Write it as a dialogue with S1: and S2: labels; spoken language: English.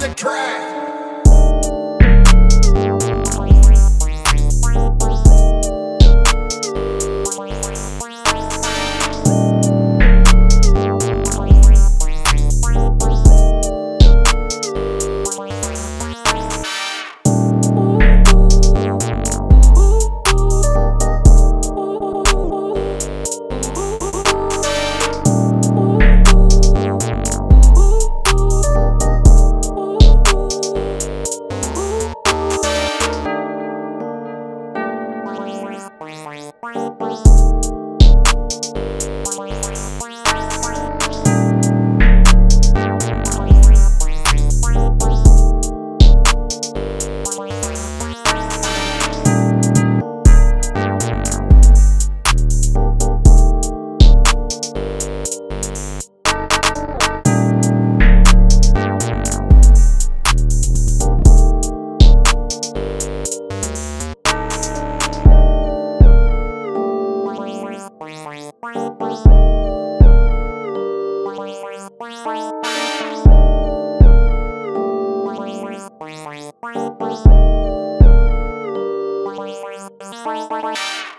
S1: the track. Bye.
S2: Bye.